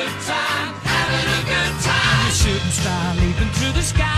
Good time, having a good time. I'm a shooting star leaping through the sky.